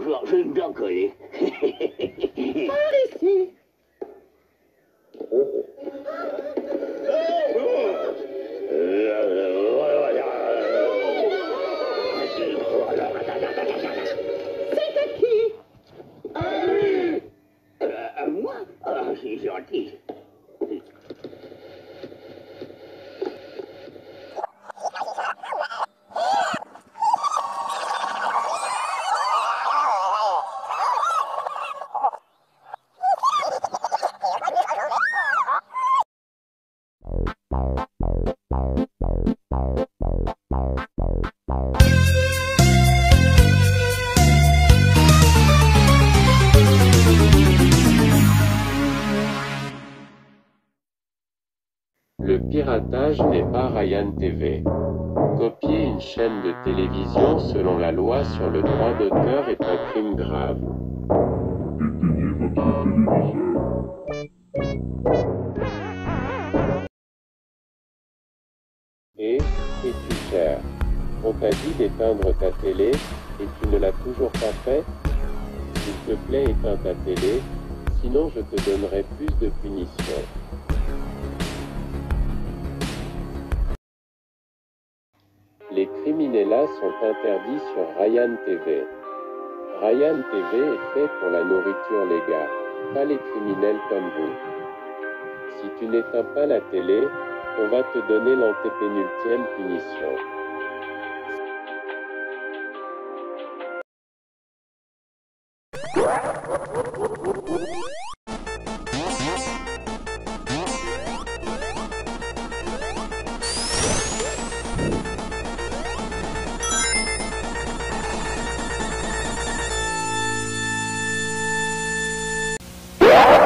bonjour, je vais bien coller. Par ici. C'est à qui? Euh, moi? Ah, c'est gentil. Le piratage n'est pas Ryan TV. Copier une chaîne de télévision selon la loi sur le droit d'auteur est un crime grave. Éteignez votre téléviseur. Et, es-tu cher On t'a dit d'éteindre ta télé et tu ne l'as toujours pas fait? S'il te plaît, éteins ta télé, sinon je te donnerai plus de punitions. Les Criminelas sont interdits sur Ryan TV. Ryan TV est fait pour la nourriture les gars, pas les criminels comme vous. Si tu n'éteins pas la télé, on va te donner l'antépénultième punition.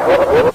Oh,